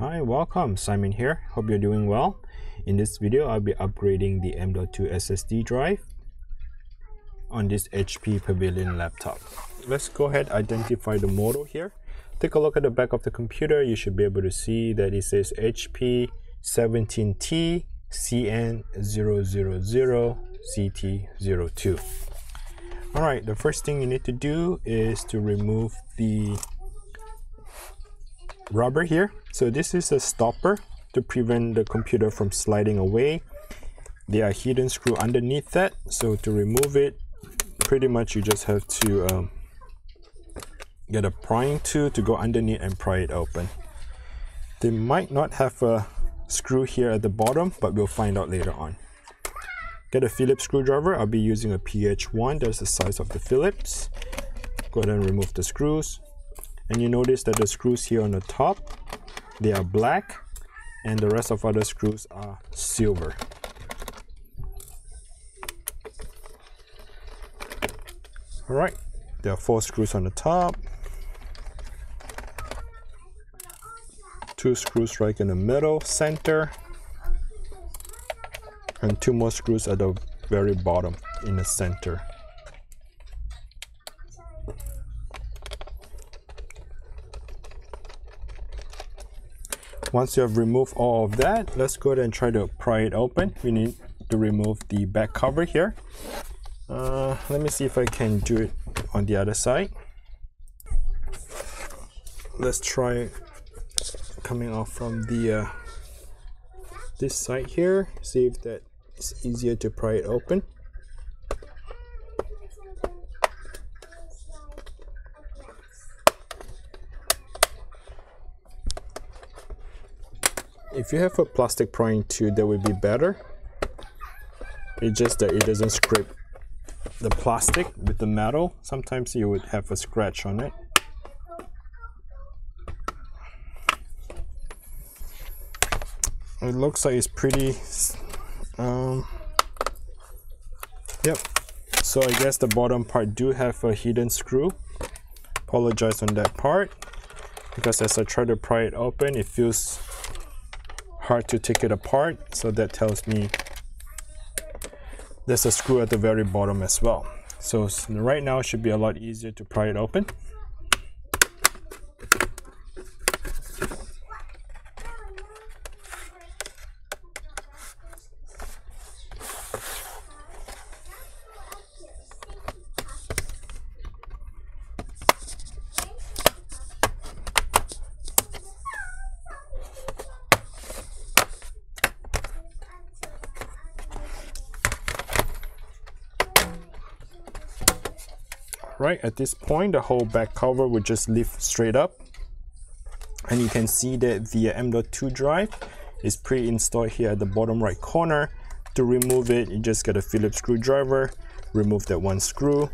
Hi, welcome. Simon here. Hope you're doing well. In this video, I'll be upgrading the M.2 SSD drive on this HP Pavilion laptop. Let's go ahead identify the model here. Take a look at the back of the computer. You should be able to see that it says HP 17T CN000 CT02. All right, the first thing you need to do is to remove the rubber here. So this is a stopper to prevent the computer from sliding away. There are hidden screw underneath that. So to remove it, pretty much you just have to um, get a prying tool to go underneath and pry it open. They might not have a screw here at the bottom, but we'll find out later on. Get a Phillips screwdriver. I'll be using a PH1. That's the size of the Phillips. Go ahead and remove the screws and you notice that the screws here on the top they are black and the rest of other screws are silver. All right there are four screws on the top. Two screws right in the middle center. And two more screws at the very bottom in the center Once you have removed all of that, let's go ahead and try to pry it open. We need to remove the back cover here. Uh, let me see if I can do it on the other side. Let's try coming off from the uh, this side here. See if that is easier to pry it open. If you have a plastic prying tool that would be better. It's just that it doesn't scrape the plastic with the metal. Sometimes you would have a scratch on it. It looks like it's pretty um, yep. So I guess the bottom part do have a hidden screw. Apologize on that part because as I try to pry it open it feels hard to take it apart. So that tells me there's a screw at the very bottom as well. So right now it should be a lot easier to pry it open right? At this point the whole back cover would just lift straight up. And you can see that the M.2 drive is pre-installed here at the bottom right corner. To remove it you just get a Phillips screwdriver remove that one screw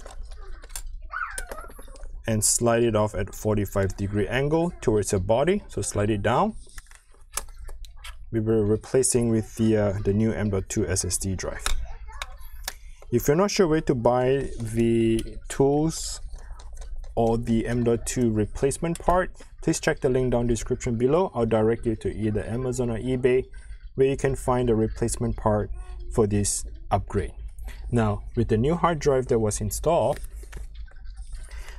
and slide it off at 45 degree angle towards the body. So slide it down. We were replacing with the uh, the new M.2 SSD drive if you're not sure where to buy the tools or the M.2 replacement part, please check the link down description below. I'll direct you to either Amazon or eBay where you can find a replacement part for this upgrade. Now, with the new hard drive that was installed,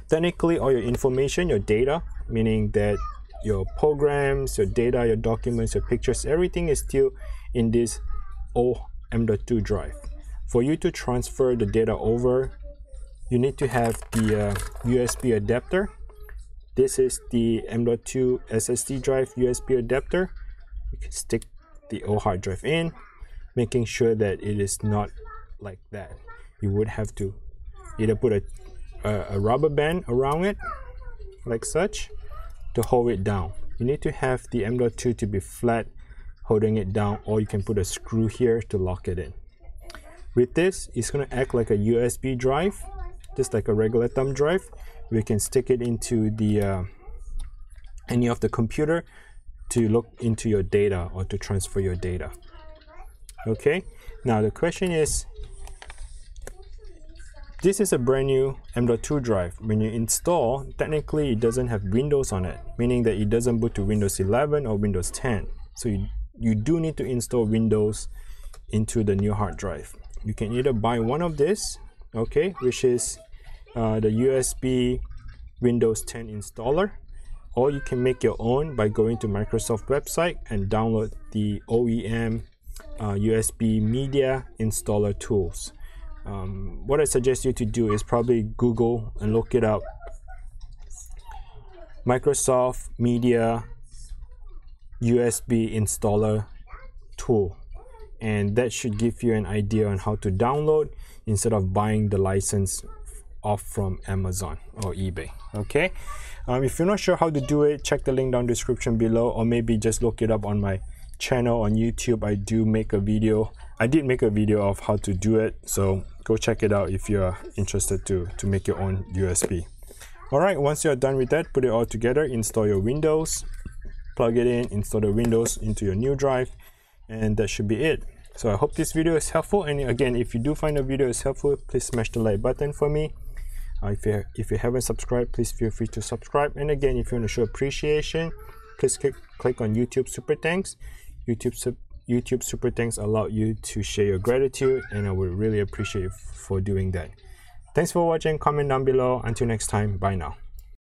technically all your information, your data, meaning that your programs, your data, your documents, your pictures, everything is still in this old M.2 drive for you to transfer the data over you need to have the uh, USB adapter. This is the M.2 SSD drive USB adapter. You can stick the old hard drive in making sure that it is not like that. You would have to either put a, a, a rubber band around it like such to hold it down. You need to have the M.2 to be flat holding it down or you can put a screw here to lock it in with this, it's going to act like a USB drive, just like a regular thumb drive. We can stick it into the uh, any of the computer to look into your data or to transfer your data. Okay, now the question is, this is a brand new M.2 drive. When you install, technically it doesn't have Windows on it, meaning that it doesn't boot to Windows 11 or Windows 10. So you, you do need to install Windows into the new hard drive. You can either buy one of this, okay, which is uh, the USB Windows 10 installer, or you can make your own by going to Microsoft website and download the OEM uh, USB media installer tools. Um, what I suggest you to do is probably Google and look it up. Microsoft Media USB installer tool and that should give you an idea on how to download instead of buying the license off from Amazon or eBay okay? Um, if you're not sure how to do it check the link down description below or maybe just look it up on my channel on YouTube. I do make a video I did make a video of how to do it so go check it out if you're interested to to make your own USB alright once you're done with that put it all together install your Windows plug it in install the Windows into your new drive and that should be it. So I hope this video is helpful and again if you do find the video is helpful please smash the like button for me. Uh, if you if you haven't subscribed please feel free to subscribe and again if you want to show appreciation please click, click on YouTube super thanks. YouTube YouTube super thanks allow you to share your gratitude and I would really appreciate you for doing that. Thanks for watching comment down below. Until next time bye now